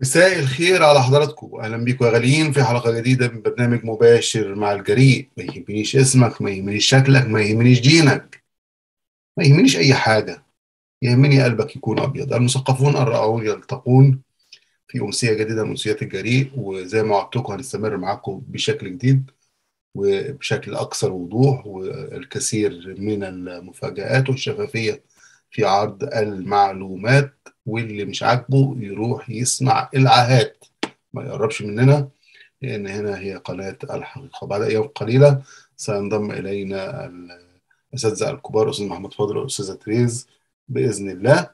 مساء الخير على حضراتكم. أهلا بيكم يا غاليين في حلقة جديدة من برنامج مباشر مع الجريء. ما يهمنيش اسمك ما يهمنيش شكلك ما يهمنيش دينك ما يهمنيش أي حاجة. يهمني قلبك يكون أبيض. المثقفون الرائعون يلتقون في أمسية جديدة من أمسيات الجريء وزي ما وعدتكم هنستمر معاكم بشكل جديد وبشكل أكثر وضوح والكثير من المفاجآت والشفافية في عرض المعلومات. واللي مش عاجبه يروح يسمع العاهات ما يقربش مننا لأن هنا هي قناة الحقيقة بعد أيام قليلة. سينضم إلينا الاساتذه الكبار أستاذ محمد فاضل والأستاذة تريز بإذن الله.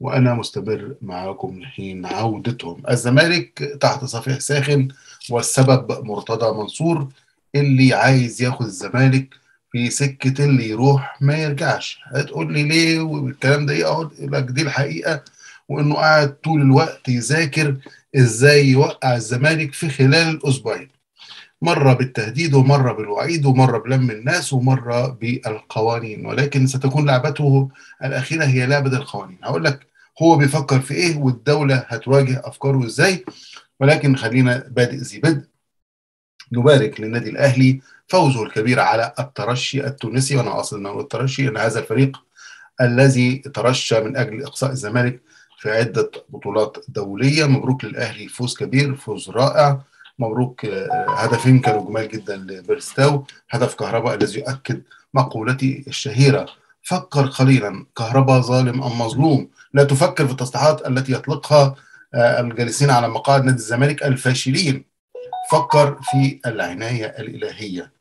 وأنا مستمر معاكم حين عودتهم. الزمالك تحت صفيح ساخن والسبب مرتضى منصور اللي عايز ياخد الزمالك في سكة اللي يروح ما يرجعش. هتقول لي ليه والكلام ده؟ إيه أقول لك دي الحقيقة. وإنه قاعد طول الوقت يذاكر إزاي يوقع الزمالك في خلال الأسبوعين. مرة بالتهديد ومرة بالوعيد ومرة بلم الناس ومرة بالقوانين. ولكن ستكون لعبته الأخيرة هي لعبة القوانين. هقول لك هو بيفكر في إيه والدولة هتواجه أفكاره إزاي. ولكن خلينا بادئ ذي بدء. نبارك للنادي الأهلي فوزه الكبير على الترشي التونسي. وأنا اقصد انه الترشي إن هذا الفريق الذي ترشى من أجل إقصاء الزمالك في عدة بطولات دولية. مبروك للأهلي فوز كبير فوز رائع. مبروك هدفين كانوا جمال جدا لبيرستاو هدف كهرباء الذي يؤكد مقولتي الشهيرة. فكر قليلا كهرباء ظالم أم مظلوم؟ لا تفكر في التصريحات التي يطلقها الجالسين على مقاعد نادي الزمالك الفاشلين. فكر في العناية الإلهية.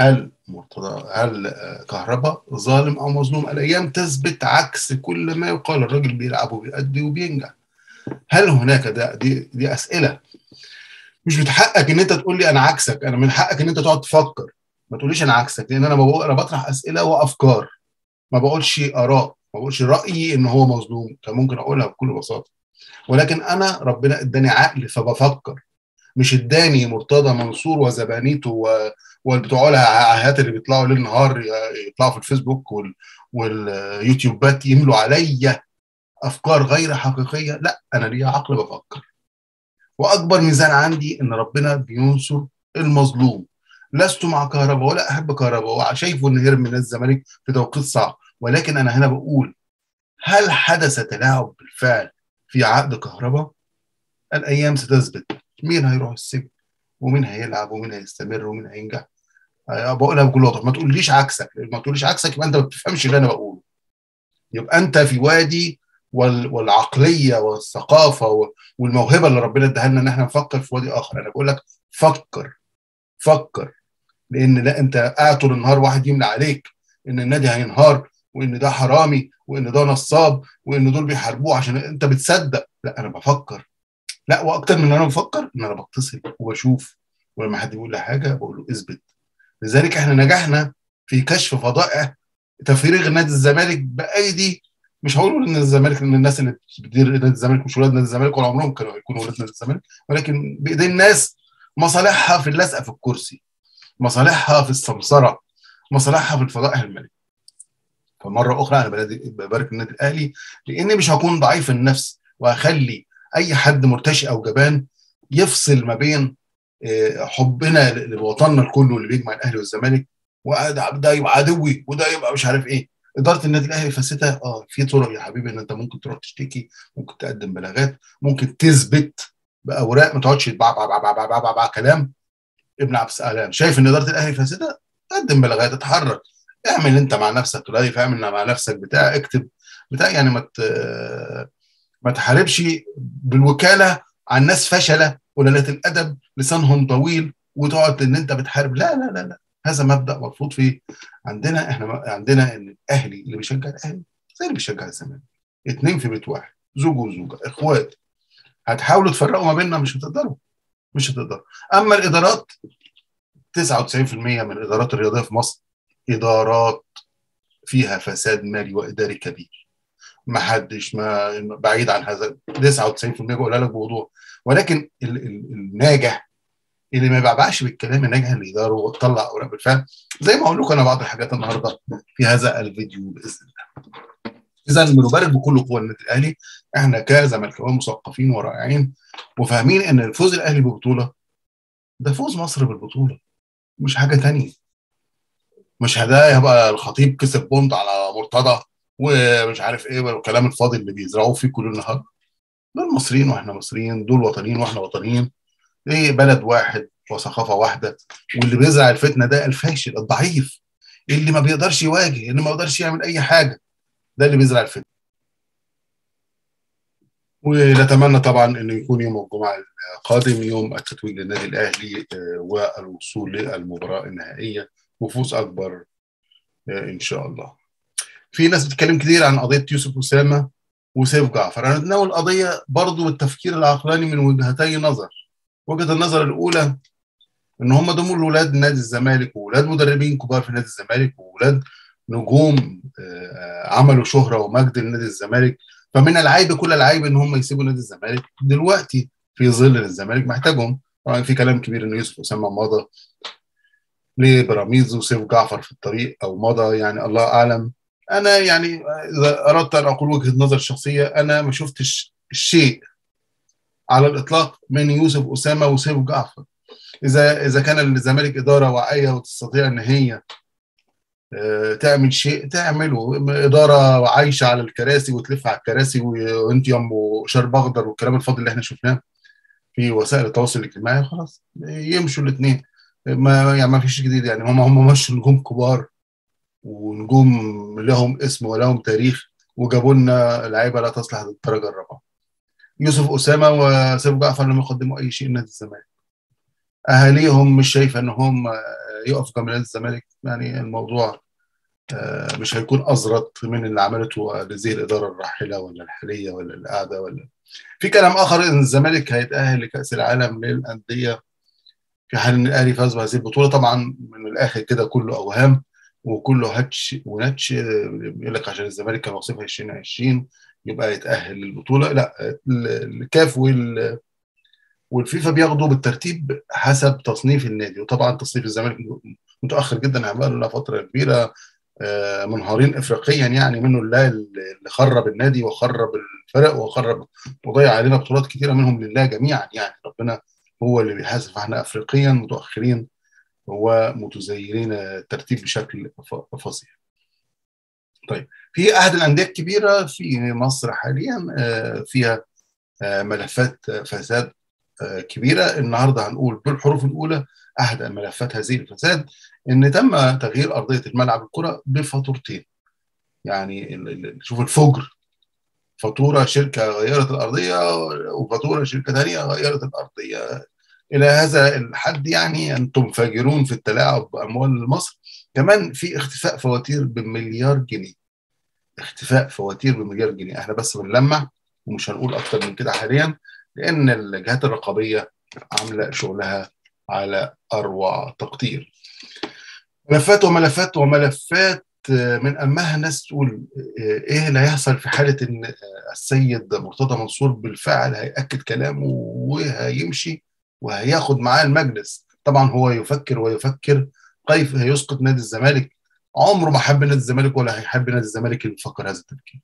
هل مرتضى هل كهرباء ظالم أو مظلوم؟ الأيام تثبت عكس كل ما يقال. الراجل بيلعب وبيأدي وبينجح. هل هناك ده دي, دي أسئلة. مش من حقك إن أنت تقول لي أنا عكسك. أنا من حقك إن أنت تقعد تفكر. ما تقوليش أنا عكسك لأن أنا أنا بطرح أسئلة وأفكار. ما بقولش آراء. ما بقولش رأيي إن هو مظلوم. كان ممكن أقولها بكل بساطة. ولكن أنا ربنا إداني عقل فبفكر. مش اداني مرتضى منصور وزبانيته و... والبتوع العاهات اللي بيطلعوا ليل نهار يطلعوا في الفيسبوك وال... واليوتيوبات يملوا عليا أفكار غير حقيقية. لا أنا ليا عقل بفكر. وأكبر ميزان عندي إن ربنا بينصر المظلوم. لست مع كهرباء ولا أحب كهرباء وشايفه انه هرب من الزمالك في توقيت صعب. ولكن أنا هنا بقول هل حدث تلاعب بالفعل في عقد كهرباء؟ الأيام ستثبت. مين هيروح السجن؟ ومين هيلعب؟ ومين هيستمر؟ ومين هينجح؟ بقولها بكل وضوح ما تقوليش عكسك. ما تقوليش عكسك يبقى أنت ما بتفهمش اللي أنا بقوله. يبقى أنت في وادي والعقلية والثقافة والموهبة اللي ربنا اداها لنا إن إحنا نفكر في وادي آخر. أنا بقول لك فكر فكر. لأن لا أنت قاعد طول النهار واحد يملى عليك. إن النادي هينهار وإن ده حرامي وإن ده نصاب وإن دول بيحاربوه عشان أنت بتصدق. لا أنا بفكر. لا وأكتر من إن أنا بفكر إن أنا بتصل وبشوف ولما حد يقول لي حاجة بقول له اثبت. لذلك إحنا نجحنا في كشف فضائح تفريغ نادي الزمالك بأيدي. مش هقول ان الزمالك ان الناس اللي بتدير نادي الزمالك مش ولاد نادي الزمالك ولا عمرهم كانوا هيكونوا ولاد نادي الزمالك. ولكن بايدين ناس مصالحها في اللزقه في الكرسي مصالحها في السمسرة مصالحها في الفضائح الماليه فمرة أخرى أنا ببارك النادي الأهلي لأني مش هكون ضعيف النفس وهخلي أي حد مرتشي أو جبان يفصل ما بين حبنا لوطننا الكل اللي بيجمع الأهلي والزمالك وده يبقى عدوي وده يبقى مش عارف إيه. إدارة النادي الأهلي فاسدة آه في طرق يا حبيبي إن أنت ممكن تروح تشتكي ممكن تقدم بلاغات ممكن تثبت بأوراق ما تقعدش تبع كلام. ابن عبد السلام شايف إن إدارة الأهلي فاسدة؟ قدم بلاغات اتحرك. اعمل أنت مع نفسك لايف اعمل مع نفسك بتاع اكتب بتاع يعني ما ما تحاربش بالوكالة عن ناس فشلة قلالات الأدب لسانهم طويل وتقعد إن أنت بتحارب. لا لا لا لا. هذا مبدأ مرفوض فيه عندنا إحنا عندنا إن الأهلي اللي بيشجع الأهلي زي اللي بيشجع الزمالك. اتنين في بيت واحد. زوج وزوجة. إخوات. هتحاولوا تفرقوا ما بيننا؟ مش هتقدروا. مش هتقدروا. أما الإدارات 99% من الإدارات الرياضية في مصر إدارات فيها فساد مالي وإداري كبير. ما حدش ما بعيد عن هذا 99% بقولها لك بوضوح. ولكن الناجح اللي ما بيبعبعش بالكلام الناجح اللي يداره وتطلع اوراق بالفعل زي ما أقول لكم أنا بعض الحاجات النهارده في هذا الفيديو بإذن الله. اذا بنبارك بكل قوة النادي الأهلي. إحنا كزملكاويه مثقفين ورائعين وفاهمين إن الفوز الأهلي ببطولة ده فوز مصر بالبطولة مش حاجة تانية. مش هدايا يبقى الخطيب كسب بونت على مرتضى. ومش عارف إيه والكلام الفاضي اللي بيزرعوه فيه كل النهار. دول مصريين وإحنا مصريين دول وطنيين وإحنا وطنيين. إيه بلد واحد وثقافة واحدة. واللي بيزرع الفتنة ده الفاشل الضعيف. اللي ما بيقدرش يواجه اللي ما بيقدرش يعمل أي حاجة ده اللي بيزرع الفتنة. ونتمنى طبعا انه يكون يوم الجمعة القادم يوم التتويج للنادي الأهلي والوصول للمباراة النهائية. وفوز أكبر إن شاء الله. في ناس بتتكلم كتير عن قضية يوسف اسامه أنا أتناول القضية برضو بالتفكير العقلاني من وجهتي نظر. وجهة النظر الأولى إن هم دول ولاد نادي الزمالك وولاد مدربين كبار في نادي الزمالك وولاد نجوم عملوا شهرة ومجد لنادي الزمالك. فمن العيب كل العيب إن هم يسيبوا نادي الزمالك دلوقتي في ظل الزمالك محتاجهم. طبعا في كلام كبير إن يوسف اسامه مضى لبراميز وسيف جعفر في الطريق أو مضى يعني الله أعلم. أنا يعني إذا أردت أن أقول وجهة نظر الشخصيه أنا ما شفتش شيء على الإطلاق من يوسف أسامة وسيف جعفر. إذا إذا كان الزمالك إدارة واعية وتستطيع إن هي تعمل شيء تعمله. إدارة عايشة على الكراسي وتلف على الكراسي وانت يم وشرب أخضر والكلام الفاضي اللي إحنا شفناه في وسائل التواصل الاجتماعي خلاص يمشوا الاثنين ما يعني ما فيش جديد يعني. هم هم مشوا نجوم كبار. ونجوم لهم اسم ولهم تاريخ وجابوا لنا لعيبة لا تصلح للدرجة الرابعة. يوسف أسامة وسيف جعفر لم يقدموا أي شيء لنادي الزمالك. أهاليهم مش شايفه ان هم يقفوا جنب نادي الزمالك يعني الموضوع مش هيكون ازرط من اللي عملته لذي الإدارة الراحلة ولا الحالية ولا اللي قاعدة ولا. في كلام آخر إن الزمالك هيتأهل لكأس العالم للأندية في حال إن الأهلي فاز بهذه البطولة. طبعا من الآخر كده كله أوهام. وكله هتش ونتش يقول لك عشان الزمالك كان واصفها 2020 يبقى يتأهل للبطولة. لا الكاف وال والفيفا بياخدوا بالترتيب حسب تصنيف النادي. وطبعا تصنيف الزمالك متأخر جدا عمال لنا فترة كبيرة منهارين افريقيا يعني منه الله اللي خرب النادي وخرب الفرق وخرب وضيع علينا بطولات كثيره منهم لله جميعا يعني. ربنا هو اللي بيحاسب فإحنا افريقيا متأخرين. ومتزيرين الترتيب بشكل فظيع. طيب في أحد الأندية الكبيرة في مصر حاليا فيها ملفات فساد كبيرة. النهارده هنقول بالحروف الأولى أحد ملفات هذه الفساد إن تم تغيير أرضية الملعب الكرة بفاتورتين. يعني شوف الفجر فاتورة شركة غيرت الأرضية وفاتورة شركة ثانية غيرت الأرضية. إلى هذا الحد يعني أنتم فاجرون في التلاعب بأموال مصر. كمان في اختفاء فواتير بمليار جنيه. اختفاء فواتير بمليار جنيه. إحنا بس بنلمع ومش هنقول أكتر من كده حاليا لأن الجهات الرقابية عاملة شغلها على أروع تقدير. ملفات وملفات وملفات من أمها ناس تقول إيه اللي هيحصل في حالة إن السيد مرتضى منصور بالفعل هيأكد كلامه وهيمشي؟ وهياخد معاه المجلس. طبعا هو يفكر ويفكر كيف هيسقط نادي الزمالك. عمره ما حب نادي الزمالك ولا هيحب نادي الزمالك اللي بيفكر هذا التفكير.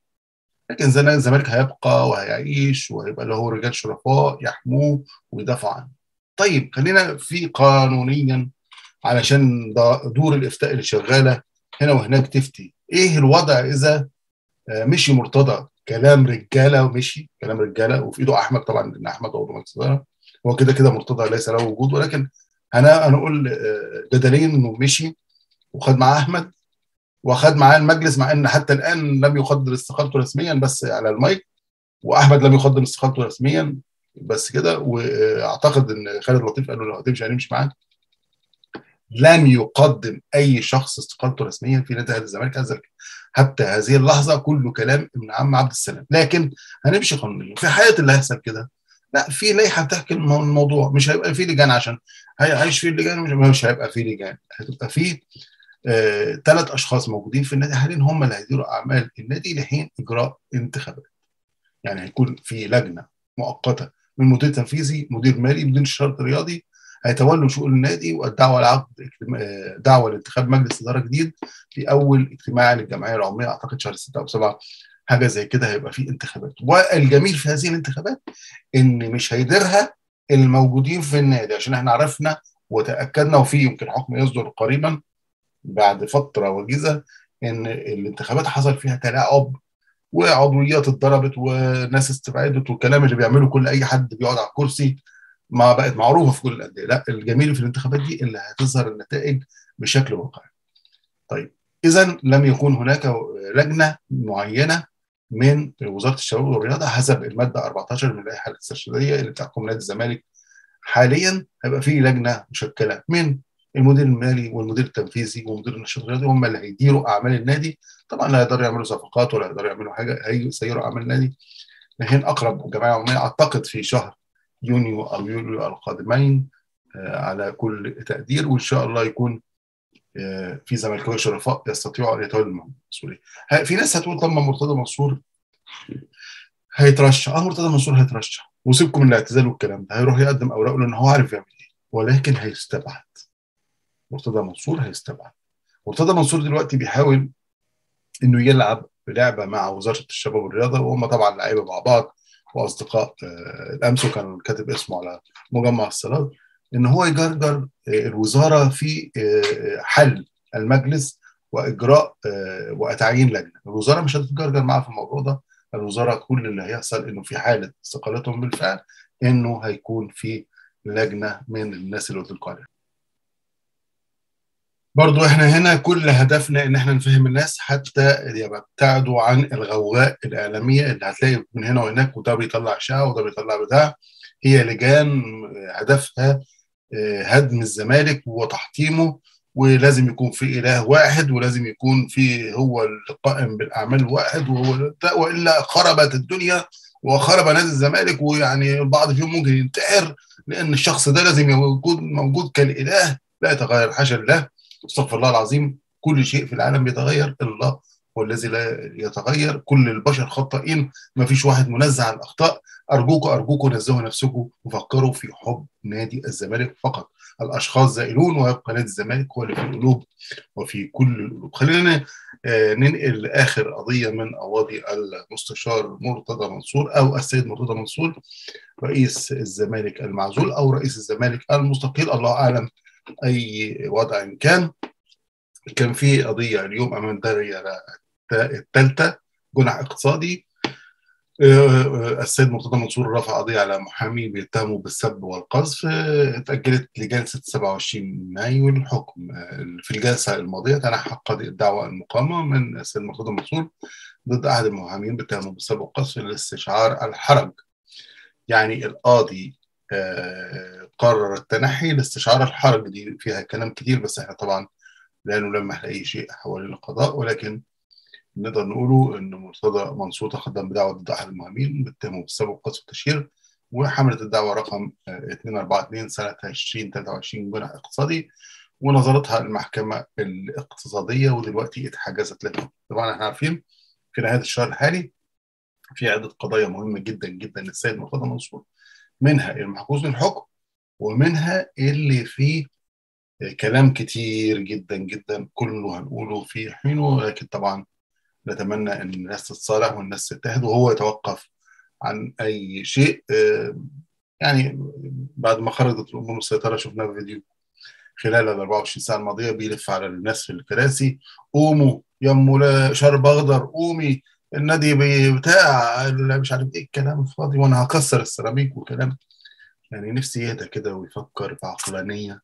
لكن زي نادي الزمالك هيبقى وهيعيش وهيبقى له رجال شرفاء يحموه ويدافعوا عنه. طيب خلينا في قانونيا علشان دور الإفتاء اللي شغالة هنا وهناك تفتي. إيه الوضع إذا مشي مرتضى؟ كلام رجالة ومشي. كلام رجالة وفي إيده أحمد طبعا لأن أحمد عضو مجلس هو كده كده مرتضى ليس له وجود ولكن أنا هنقول جدليا إنه مشي وخد معاه أحمد وخد معاه المجلس مع إن حتى الآن لم يقدر استقالته رسميا بس على المايك وأحمد لم يقدم استقالته رسميا بس كده. وأعتقد إن خالد لطيف قال له لو هتمشي هنمشي معاك. لم يقدم أي شخص استقالته رسميا في نادي الزمالك حتى هذه اللحظة كله كلام ابن عم عبد السلام. لكن هنمشي قانونيا. في حاله اللي هيحصل كده لا في لائحة بتحكي الموضوع مش هيبقى في لجان عشان هيعيش في لجان مش, هيبقى في لجان. هتبقى في ثلاث آه أشخاص موجودين في النادي حاليا هم اللي هيديروا أعمال النادي لحين إجراء انتخابات؟ يعني هيكون في لجنة مؤقتة من مدير تنفيذي مدير مالي مدير الشرط الرياضي هيتولوا شؤون النادي والدعوة لعقد دعوة لانتخاب مجلس إدارة جديد في أول اجتماع للجمعية العمومية أعتقد شهر 6 أو 7 حاجة زي كده هيبقى في انتخابات. والجميل في هذه الانتخابات إن مش هيديرها الموجودين في النادي عشان إحنا عرفنا وتأكدنا وفي يمكن حكم يصدر قريبا بعد فترة وجيزة إن الانتخابات حصل فيها تلاعب وعضويات اتضربت وناس استبعدت والكلام اللي بيعمله كل أي حد بيقعد على الكرسي ما بقت معروفة في كل الأندية. لا الجميل في الانتخابات دي اللي هتظهر النتائج بشكل واقعي. طيب اذا لم يكن هناك لجنة معينة من وزارة الشباب والرياضة حسب المادة 14 من اللائحه الاسترشاديه اللي بتحكم نادي الزمالك. حاليا هيبقى في لجنة مشكلة من المدير المالي والمدير التنفيذي ومدير النشاط الرياضي هم اللي هيديروا أعمال النادي. طبعا لا يقدروا يعملوا صفقات ولا يقدروا يعملوا حاجة هيسيروا أعمال النادي. لكن أقرب جمعيه عموميه أعتقد في شهر يونيو أو يوليو القادمين على كل تقدير وإن شاء الله يكون في زملكاويه شرفاء يستطيعوا أن يتولوا المسؤوليه. في ناس هتقول طب ما مرتضى منصور هيترشح. آه مرتضى منصور هيترشح. وسيبكم من الاعتزال والكلام ده. هيروح يقدم أوراقه لأن هو عارف يعمل إيه. ولكن هيستبعد. مرتضى منصور هيستبعد. مرتضى منصور دلوقتي بيحاول إنه يلعب لعبة مع وزارة الشباب والرياضة وهم طبعا لعيبة مع بعض وأصدقاء الأمس وكان كاتب اسمه على مجمع الصلاة. إن هو يجرجر الوزارة في حل المجلس وإجراء وتعيين لجنة. الوزارة مش هتتجرجر معاه في الموضوع ده. الوزارة كل اللي هيحصل إنه في حالة استقالتهم بالفعل إنه هيكون في لجنة من الناس اللي قلت لكم عليها برضو إحنا هنا كل هدفنا إن إحنا نفهم الناس حتى يبتعدوا عن الغوغاء الإعلامية اللي هتلاقي من هنا وهناك وده بيطلع اشاعه وده بيطلع بتاع. هي لجان هدفها هدم الزمالك وتحطيمه ولازم يكون في إله واحد ولازم يكون في هو القائم بالأعمال الواحد وهو وإلا خربت الدنيا وخرب نادي الزمالك ويعني البعض فيهم ممكن ينتحر لأن الشخص ده لازم يكون موجود كالإله لا يتغير حاشا لله. استغفر الله العظيم كل شيء في العالم بيتغير الله هو الذي لا يتغير. كل البشر خطائين ما فيش واحد منزه عن الأخطاء. أرجوكم أرجوكم نزهوا نفسكم. وفكروا في حب نادي الزمالك فقط. الأشخاص زائلون ويبقى نادي الزمالك هو اللي في القلوب. وفي كل القلوب. خلينا ننقل لاخر قضية من قواضي المستشار مرتضى منصور أو السيد مرتضى منصور رئيس الزمالك المعزول أو رئيس الزمالك المستقيل. الله أعلم أي وضع كان. كان في قضية اليوم أمام الدائره الثالثة جنح اقتصادي. السيد مرتضى منصور رفع قضية على محامي بيتهمه بالسب والقذف. اتأجلت لجلسة 27 مايو الحكم. في الجلسة الماضية تنحى قاضي الدعوه المقامه من السيد مرتضى منصور ضد أحد المحامين بيتهمه بالسب والقذف لاستشعار الحرج. يعني القاضي قرر التنحي لاستشعار الحرج. دي فيها كلام كتير بس إحنا طبعا لا نلمح لأي شيء حوالين القضاء ولكن نقدر نقوله إن مرتضى منصور تقدم بدعوة ضد أحد المهمين باتهامه بالسبب قذف التشهير وحملت الدعوة رقم 242 سنة 2023 جنح اقتصادي ونظرتها المحكمة الاقتصادية ودلوقتي اتحجزت لها. طبعا إحنا عارفين في نهاية الشهر الحالي في عدة قضايا مهمة جدا جدا للسيد مرتضى منصور منها المحجوز من الحكم ومنها اللي فيه كلام كتير جدا جدا كله هنقوله في حينه لكن طبعا نتمنى إن الناس تتصالح والناس تتحد وهو يتوقف عن أي شيء. يعني بعد ما خرجت الأمور السيطرة شفنا فيديو خلال ال 24 ساعة الماضية بيلف على الناس في الكراسي. قوموا يا ام شرب أخضر قومي. النادي بتاع مش عارف إيه الكلام الفاضي وأنا هكسر السيراميك وكلام. يعني نفسي يهدى كده ويفكر بعقلانية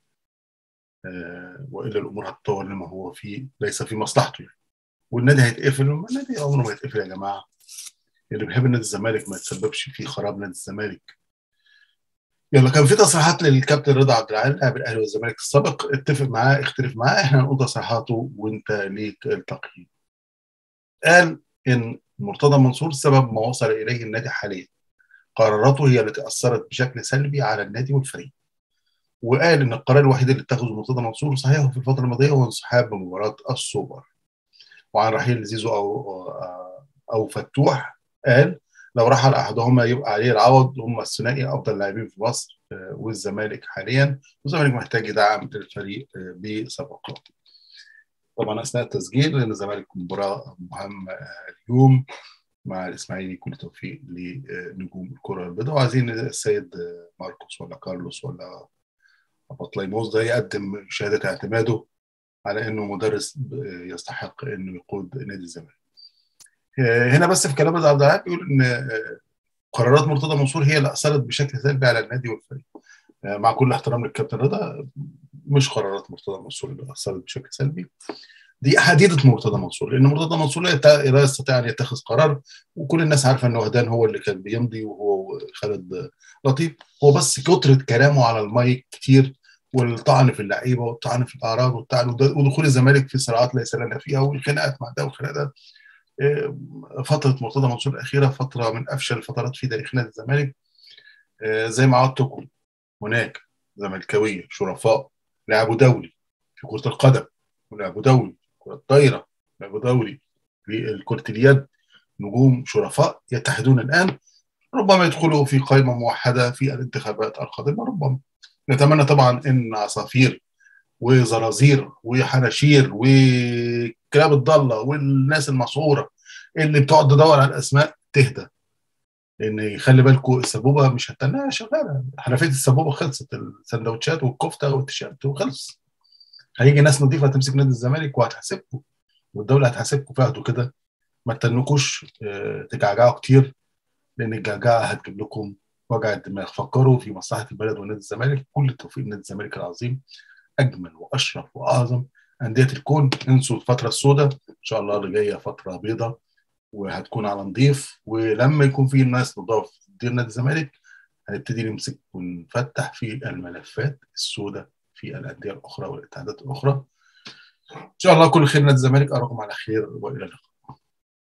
آه والا الأمور هتطور لما هو فيه ليس في مصلحته. يعني. والنادي هيتقفل النادي عمره ما يتقفل يا جماعة. اللي بيحب نادي الزمالك ما يتسببش في خراب نادي الزمالك. يلا كان في تصريحات للكابتن رضا عبد العال لاعب الأهلي والزمالك السابق. اتفق معاه اختلف معاه. إحنا هنقول تصريحاته وانت ليك التقييم. قال إن مرتضى منصور سبب ما وصل إليه النادي حاليا. قراراته هي التي أثرت بشكل سلبي على النادي والفريق. وقال إن القرار الوحيد اللي اتخذه مرتضى منصور صحيح في الفترة الماضية هو انسحاب بمباراة السوبر. وعن رحيل زيزو أو أو فتوح قال لو رحل أحدهما يبقى عليه العوض هم الثنائي أفضل لاعبين في مصر والزمالك حاليا. والزمالك محتاج يدعم الفريق بصفقات. طبعا أثناء التسجيل لأن الزمالك مباراة مهمة اليوم مع الإسماعيلي كل توفيق لنجوم الكرة البيضاء. وعايزين السيد ماركوس ولا كارلوس ولا بطليموس ده يقدم شهادة اعتماده. على إنه مدرس يستحق إنه يقود نادي الزمالك. هنا بس في كلام عبد الوهاب بيقول إن قرارات مرتضى منصور هي اللي أثرت بشكل سلبي على النادي والفريق. مع كل احترام للكابتن رضا مش قرارات مرتضى منصور اللي أثرت بشكل سلبي دي حديدة مرتضى منصور لأن مرتضى منصور لا يستطيع أن يتخذ قرار وكل الناس عارفة إن وهدان هو اللي كان بيمضي وهو خالد لطيف هو بس كترة كلامه على المايك كتير والطعن في اللعيبة والطعن في الأعراض والطعن ودخول الزمالك في صراعات ليس لنا فيها والخناقات مع ده والخناقات فترة مرتضى منصور الأخيرة فترة من أفشل الفترات في تاريخ نادي الزمالك. زي ما عودتكم هناك زملكاوية شرفاء لعبوا دولي في كرة القدم ولعبوا دولي كرة الطايرة لعبوا دولي في كره اليد نجوم شرفاء يتحدون الآن ربما يدخلوا في قائمة موحدة في الانتخابات القادمة ربما. نتمنى طبعا إن عصافير وزرازير وحناشير وكلاب الضالة والناس المسعوره اللي بتقعد تدور على الأسماء تهدى. لأن خلي بالكم السبوبة مش هتنها شغالة. حنفية السبوبة خلصت السندوتشات والكفتة والتيشيرت وخلص. هيجي ناس نظيفه تمسك نادي الزمالك وهتحاسبكم والدولة هتحاسبكم فاهدوا كده ما تنكوش تجعجعوا كتير لأن الجعجعة هتجيب لكم وجع الدماغ. فكروا في مصلحة البلد ونادي الزمالك. كل التوفيق لنادي الزمالك العظيم أجمل وأشرف وأعظم أندية الكون. انسوا الفترة السوداء. إن شاء الله اللي جاية فترة بيضاء وهتكون على نظيف ولما يكون في ناس نضاف تدير نادي الزمالك هنبتدي نمسك ونفتح في الملفات السوداء في الأندية الأخرى والاتحادات الأخرى. إن شاء الله كل خير نادي الزمالك. أراكم على خير وإلى اللقاء.